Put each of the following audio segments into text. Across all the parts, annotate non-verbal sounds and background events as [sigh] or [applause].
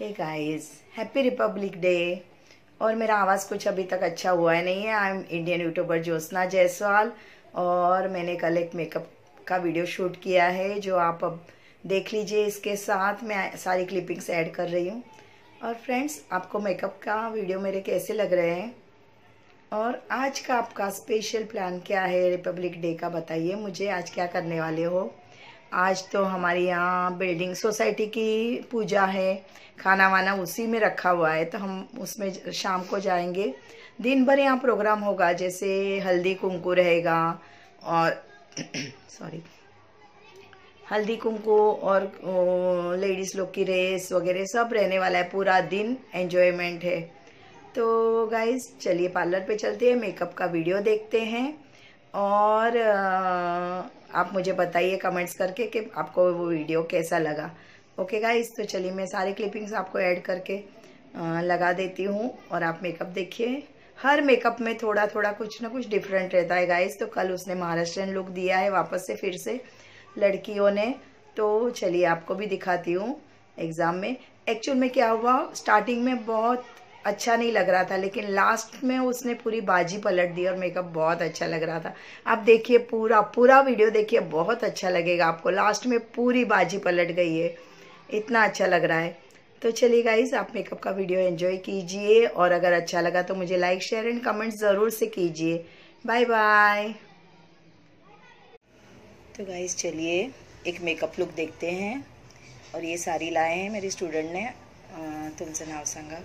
Hey guys happy republic day और मेरा आवाज़ कुछ अभी तक अच्छा हुआ है नहीं है। I am Indian YouTuber Jyotsna Jaiswal. और मैंने कल एक मेकअप का वीडियो शूट किया है, जो आप अब देख लीजिए इसके साथ। मैं सारी क्लिपिंग्स ऐड कर रही हूँ। और फ्रेंड्स आपको मेकअप का वीडियो मेरे कैसे लग रहे हैं? और आज का आपका स्पेशल प्लान क्या है? रिपब्लिक डे का बताइए मुझे। आज क्या करने वाले हो? आज तो हमारे यहाँ बिल्डिंग सोसाइटी की पूजा है खाना वाना उसी में रखा हुआ है तो हम उसमें शाम को जाएँगे। दिन भर यहाँ प्रोग्राम होगा, जैसे हल्दी कुंकू रहेगा और [clears throat] सॉरी हल्दी कुंकू और लेडीज़ लोग की रेस वगैरह सब रहने वाला है, पूरा दिन एंजॉयमेंट है। तो गाइज़ चलिए पार्लर पे चलते हैं मेकअप का वीडियो देखते हैं। और आप मुझे बताइए कमेंट्स करके कि आपको वो वीडियो कैसा लगा। ओके गाइस तो चलिए मैं सारी क्लिपिंग्स आपको ऐड करके लगा देती हूँ और आप मेकअप देखिए। हर मेकअप में थोड़ा थोड़ा कुछ ना कुछ डिफरेंट रहता है गाइस तो कल उसने महाराष्ट्रियन लुक दिया है वापस से फिर से लड़कियों ने। तो चलिए आपको भी दिखाती हूँ एग्ज़ाम में। एक्चुअल में क्या हुआ? स्टार्टिंग में बहुत अच्छा नहीं लग रहा था, लेकिन लास्ट में उसने पूरी बाजी पलट दी और मेकअप बहुत अच्छा लग रहा था। आप देखिए पूरा पूरा वीडियो देखिए, बहुत अच्छा लगेगा आपको। लास्ट में पूरी बाजी पलट गई है। इतना अच्छा लग रहा है। तो चलिए गाइज़ आप मेकअप का वीडियो एंजॉय कीजिए और अगर अच्छा लगा तो मुझे लाइक शेयर एंड कमेंट ज़रूर से कीजिए। बाय बाय तो गाइज़ चलिए एक मेकअप लुक देखते हैं। और ये सारी लाए हैं मेरे स्टूडेंट ने तुमसे नाव सांगा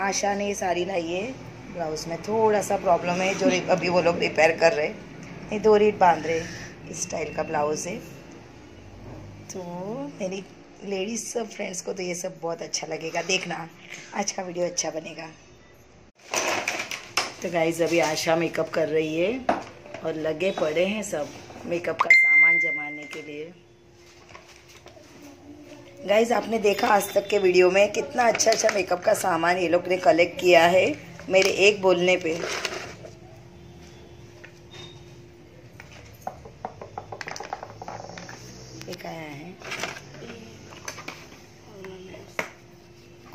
आशा ने ये साड़ी लाई है। ब्लाउज में थोड़ा सा प्रॉब्लम है, जो अभी वो लोग रिपेयर कर रहे ये दो रीट बाँध रहे इस स्टाइल का ब्लाउज है तो मेरी लेडीज़ सब फ्रेंड्स को तो ये सब बहुत अच्छा लगेगा। देखना, आज का वीडियो अच्छा बनेगा। तो गाइज़ अभी आशा मेकअप कर रही है और लगे पड़े हैं सब। मेकअप का सामान जमाने के लिए गाइज़ आपने देखा आज तक के वीडियो में कितना अच्छा अच्छा मेकअप का सामान ये लोग ने कलेक्ट किया है मेरे एक बोलने पे। एक आया है।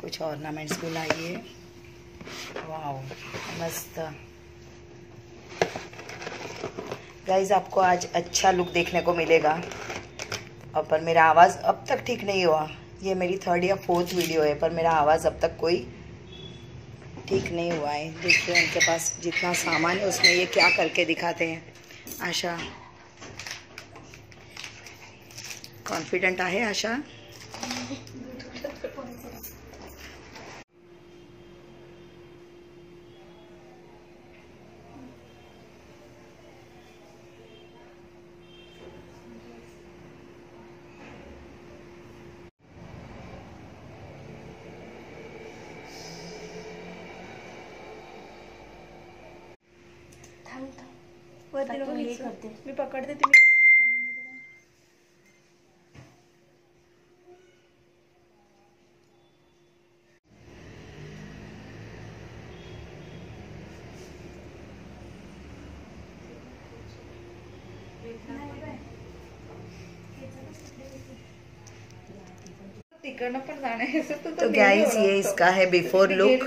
कुछ ऑर्नामेंट्स भी लाइए मस्त। गाइज़ आपको आज अच्छा लुक देखने को मिलेगा। और पर मेरा आवाज़ अब तक ठीक नहीं हुआ। ये मेरी थर्ड या फोर्थ वीडियो है, पर मेरा आवाज़ अब तक कोई ठीक नहीं हुआ है। देखिए, उनके पास जितना सामान है, उसमें ये क्या करके दिखाते हैं। आशा। कॉन्फिडेंट आहे आशा? मी पकडते तुम्ही तो गाइस ये इसका है बिफोर लुक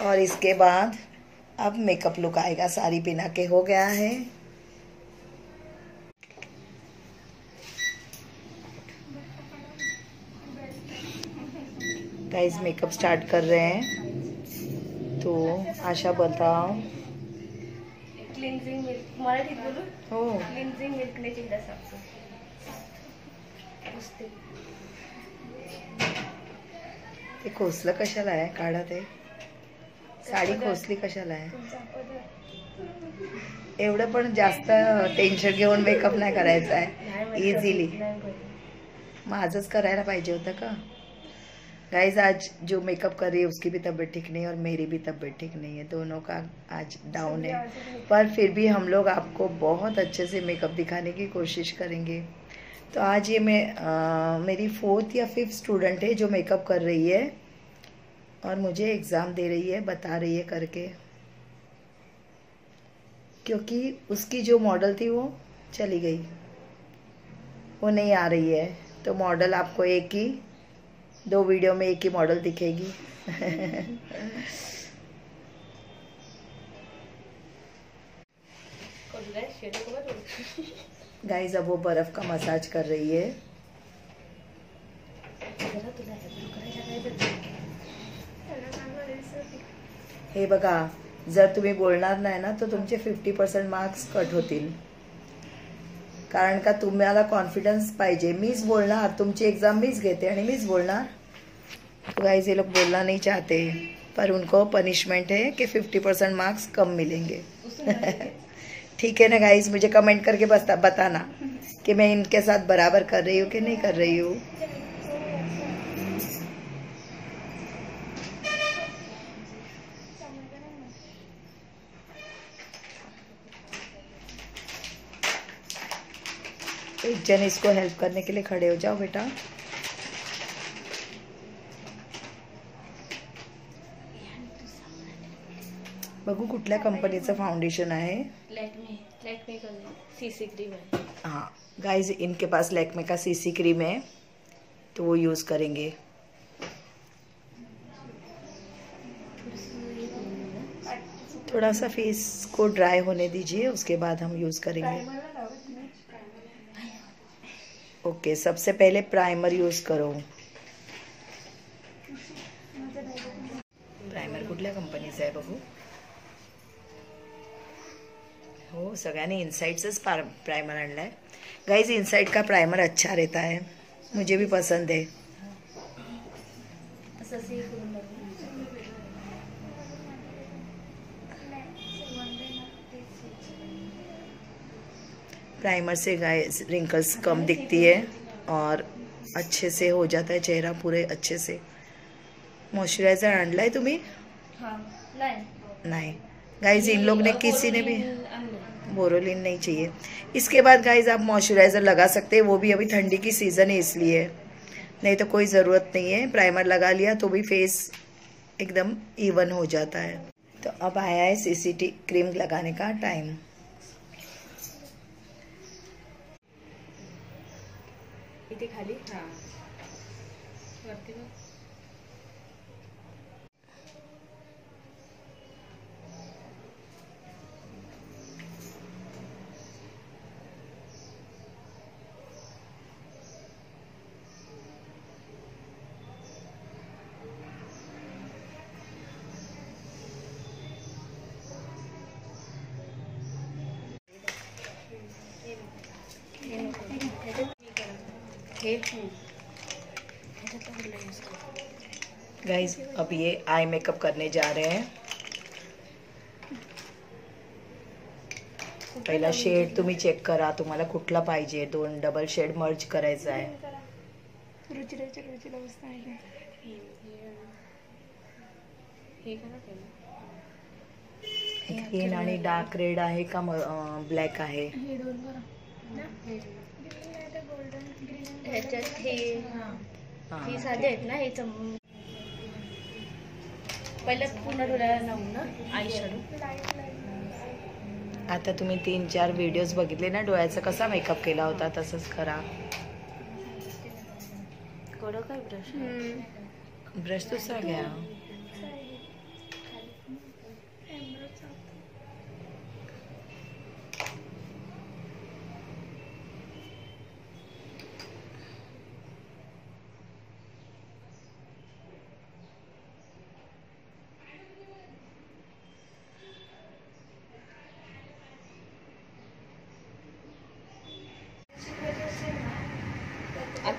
और इसके बाद अब मेकअप लुक आएगा साड़ी पहना के हो गया है। गाइस मेकअप स्टार्ट कर रहे हैं तो आशा बताओ क्लिन्झिंग मिल्क मराठीत बोलू? हो. क्लिन्झिंग मिल्क ने चिंता ते खोसलं कशाला आहे? काढा ते. साडी खोसली कशाला आहे? एवढं पण जास्त टेन्शन घेऊन मेकअप नाही करायचा आहे. इझिली माझंच करायला पाहिजे होतं का? गाइज़ आज जो मेकअप कर रही है उसकी भी तबीयत ठीक नहीं है और मेरी भी तबीयत ठीक नहीं है दोनों का आज डाउन है। पर फिर भी हम लोग आपको बहुत अच्छे से मेकअप दिखाने की कोशिश करेंगे। तो आज ये मैं आ, मेरी फोर्थ या फिफ्थ स्टूडेंट है जो मेकअप कर रही है और मुझे एग्ज़ाम दे रही है बता रही है करके। क्योंकि उसकी जो मॉडल थी वो चली गई। वो नहीं आ रही है। तो मॉडल आपको एक ही दो वीडियो में एक ही मॉडल दिखेगी। गाइस अब वो बर्फ़ का मसाज कर रही है। हे बघा, जर तुम्ही बोलणार नाही ना, तर तुमचे फिफ्टी पर्सेंट मार्क्स कट होतील. कारण का तुम्हारा कॉन्फिडन्स पाजे मीस बोलना तुमची एग्ज़ाम मीच घेते मीच बोलणार. तो गाइज़ ये लोग बोलना नहीं चाहते. पर उनको पनिशमेंट है कि फिफ्टी परसेंट मार्क्स कम मिलेंगे. [laughs] ठीक है ना गाइज़ मुझे कमेंट करके बता, बताना कि मैं इनके साथ बराबर कर रही हूँ कि नहीं कर रही हूँ? जन इसको हेल्प करने के लिए खड़े हो जाओ बेटा। बघू कुठल्या कंपनीचं फाउंडेशन आहे? लैक्मे लैक्मे का सीसी क्रीम है हाँ गाइस इनके पास लैक्मे का सीसी क्रीम है तो वो यूज़ करेंगे। थोड़ा सा फेस को ड्राई होने दीजिए उसके बाद हम यूज़ करेंगे। ओके, सबसे पहले प्राइमर यूज़ करो। प्राइमर कुठल्या कंपनीचा आहे बघू? हो, सगळ्यांनी इनसाइडचंच पार प्राइमर आणलाय. गाइज़ इनसाइड का प्राइमर अच्छा रहता है. मुझे भी पसंद है असं असं हे करून टाकू. प्राइमर से गाइस रिंकल्स कम दिखती है और अच्छे से हो जाता है चेहरा पूरे अच्छे से। मॉइस्चराइजर आणलाय तुम्ही? हा नाही नहीं गाइज़ इन लोग ने किसी ने भी. बोरोलिन नहीं चाहिए। इसके बाद गाइज़ आप मॉइस्चराइजर लगा सकते हैं वो भी अभी ठंडी की सीज़न है इसलिए। नहीं तो कोई ज़रूरत नहीं है प्राइमर लगा लिया तो भी फेस एकदम इवन हो जाता है। तो अब आया है सीसीटी क्रीम लगाने का टाइम इथे खाली? हा. वरती बघ गाइज अब ये आई मेकअप करने जा रहे हैं। पहिला शेड तुम्ही चेक करा तुम्हाला कुठला पाहिजे? दोन डबल शेड मर्ज करायचा आहे. आणि डार्क रेड आहे का ब्लॅक आहे? हे दोन करा. ह्याच्यात हे हा, साधे आहेत ना हे चम पहिलं पूर्ण डोळ्याला लावून ना आय शॅडो आता तुम्ही तीन चार व्हिडिओज बघितले ना डोळ्याचा कसा मेकअप केला होता तसंच करा. कडक आहे ब्रश ब्रश दुसरा घ्या.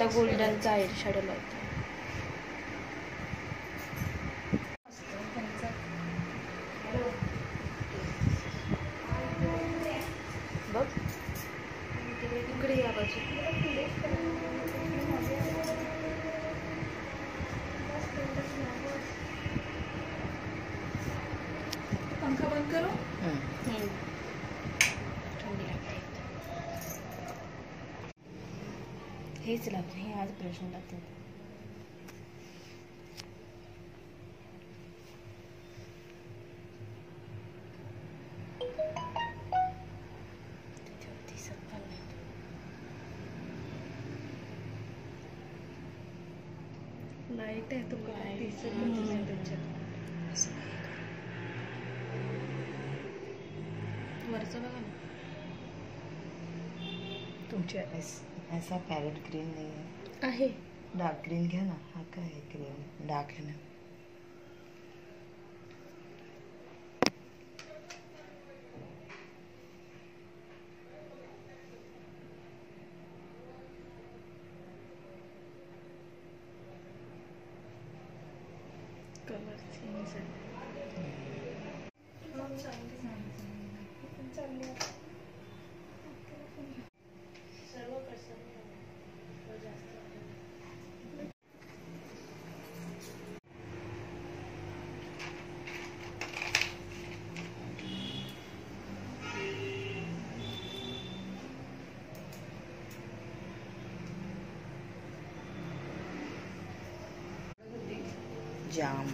आता गोल्डनचा आहे शॅडो लावतो बघ इकडे या बाजू पंखा बंद करू हम्म. थंडी लागते हेच लागतं हे आज प्रश्न लागतात लाइट आहे दिसत नाही त्याच्यात वरचं बघा ना. तुमच्या ऐस- ऐसा पॅरेट ग्रीन नाही आहे आहे। डार्क ग्रीन घ्या ना? हा काय आहे ग्रीन डार्क आहे ना कलर चेंज आहे जाम।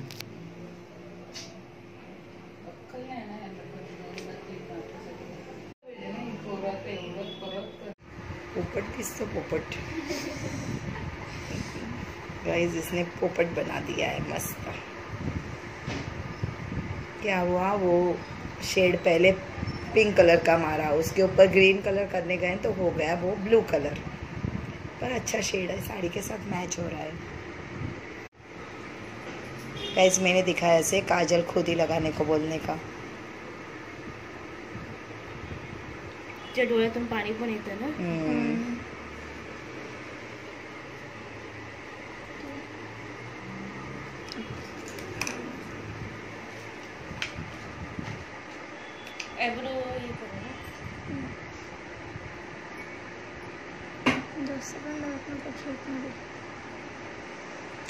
पोपट किसतो पोपट? गाइस इसने पोपट बना दिया है, मस्त। क्या हुआ? वो शेड पहले पिंक कलर का मारा, उसके ऊपर ग्रीन कलर करने गए तो हो गया वो ब्लू कलर पर अच्छा शेड है, साड़ी के साथ मैच हो रहा है। गाइस मैंने दिखाया ऐसे काजल खुद ही लगाने को बोलने का। त्या डोळ्यातून पाणी पण येतं ना? हम्म. ॲब्रो हे करू ना। पण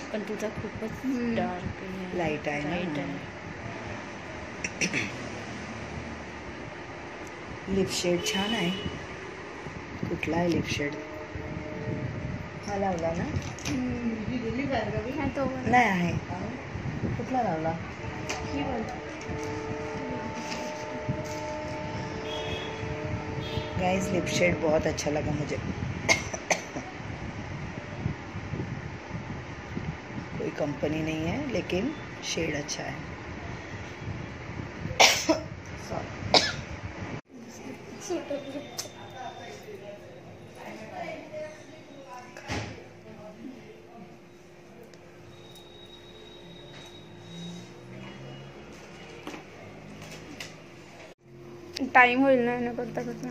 तुझा खूपच डार्क आहे आहे आहे लिप शेड छान आहे. कुठला आहे लिप शेड हा लावला ना? नाही आहे. कुठला लावला? गाइस लिप शेड बहुत अच्छा लगा मुझे. कंपनी नहीं है लेकिन शेड अच्छा है। टाइम होईल ना ना करता करता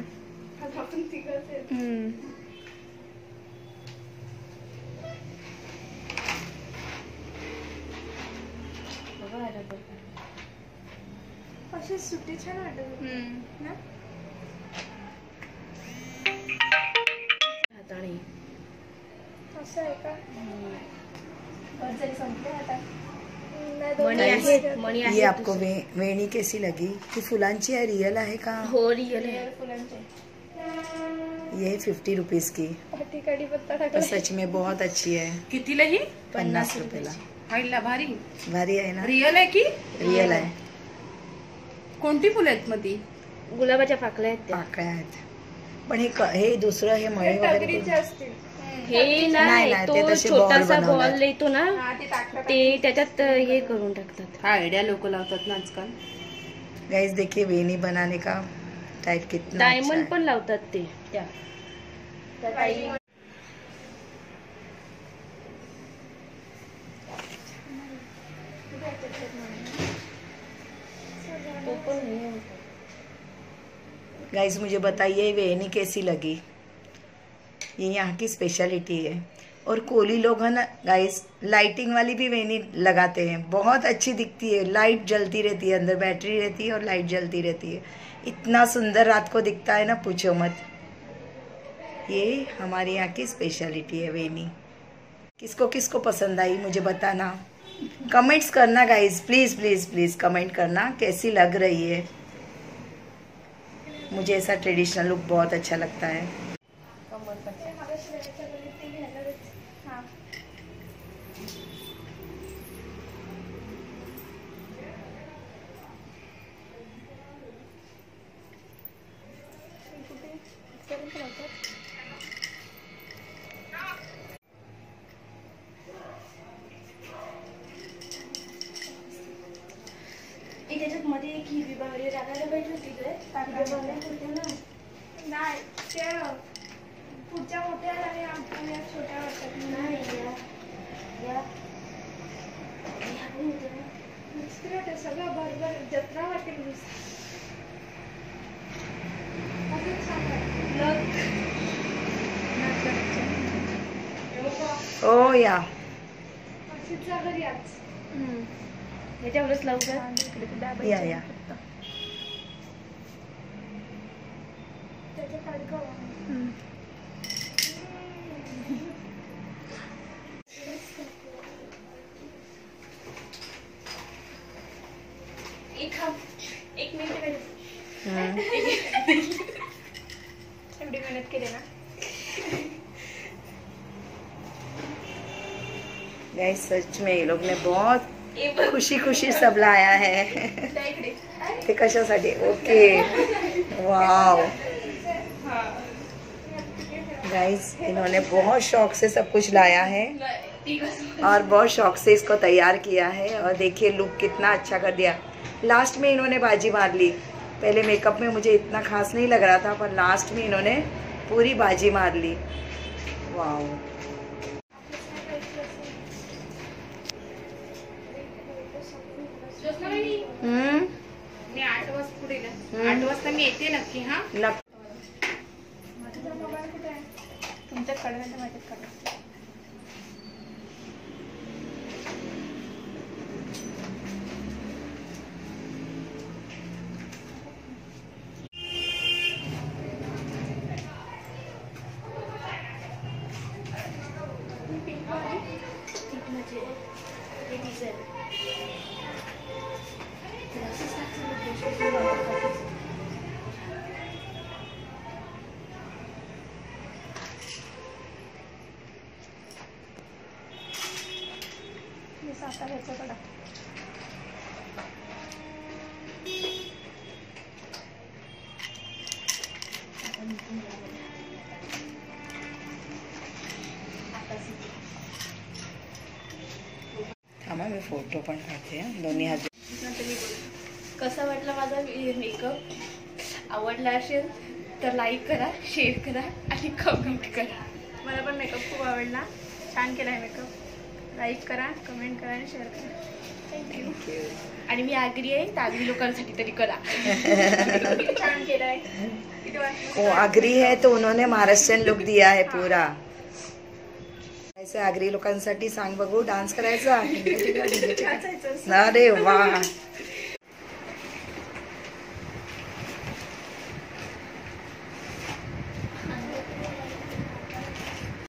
हम्म. बघा आता बघ. सुट्टी छान वाटत ना? हाताने. असं आहे का? संपले आता. मणी आहेत मणी ये आपको वे, वेणी कैसी लगी? ही फुलांची आहे रियल आहे का? हो रिअल आहे. फुलांचे ये फिफ्टी रुपीज़ की. कढीपत्ता सच में बहुत अच्छी है. कितीला ही? पन्नास रुपयाला. भारी. भारी आहे ना? रिअल आहे की? रियल आहे. कोणती फुलं आहेत मग ती गुलाबाच्या पाकल्या आहेत त्या. पाकळ्या आहेत. पण हे क- हे दुसरं हे मळी वगैरे टगरीचे करून- असतील. हे नाही, नाही नाही, तो ते तसे ball छोटासा. बॉल येतो ना हा ते त्याच्यात हे करून टाकतात. हा आयडिया लोक लावतात ना आजकाल. गाइस देखिए वेणी बनाने का टाइप कितना अच्छा डायमंड है पण लावतात ते. त्या. त्या ताई गाइस मुझे बताइए वेणी कैसी लगी? ये यहाँ की स्पेशलिटी है। और कोली लोग है ना गाइस लाइटिंग वाली भी वेणी लगाते हैं। बहुत अच्छी दिखती है। लाइट जलती रहती है, अंदर बैटरी रहती है और लाइट जलती रहती है। इतना सुंदर रात को दिखता है ना, पूछो मत। ये हमारे यहाँ की स्पेशलिटी है वेणी किसको किसको पसंद आई, मुझे बताना। कमेंट्स करना guys please please please comment करना, कैसी लग रही है। मुझे ऐसा ट्रेडिशनल लुक बहुत अच्छा लगता है। या घरी आज याच्यावरच लवकर या या गव्हा. एक मिनिट एवढी मेहनत केली ना। गाइस सच में ये लोग ने बहुत खुशी खुशी सब लाया है. ते कशासाठी? ओके। वाव। गाइस इन्होंने बहुत शौक से सब कुछ लाया है। और बहुत शौक से इसको तैयार किया है। और देखिए लुक कितना अच्छा कर दिया। लास्ट में इन्होंने बाजी मार ली। पहले मेकअप में मुझे इतना खास नहीं लग रहा था पर लास्ट में इन्होंने पूरी बाजी मार ली। वाओ आठ वाजता मी येते नक्की हा. नक तुझा मोबाईल कुठे मी साताऱ्याचा कडा थांबा मी फ़ोटो पण काढते दोन्ही हात. कसा वाटला माझा मेकअप आवडला असेल तर लाईक करा शेअर करा आणि कमेंट करा. मला पण मेकअप खूप आवडला. छान केला आहे मेकअप लाईक करा कमेंट करा आणि शेअर करा. थँक्यू आणि मी आगरी आहे तर आगरी लोकांसाठी तरी करा. [laughs] किती छान केलं आहे किती वाटलं वो आगरी है तो उन्होंने महाराष्ट्रीयन लुक दिया है पूरा. ऐसे आगरी लोकांसाठी सांग बघू डान्स करायचा [laughs] अरे वा.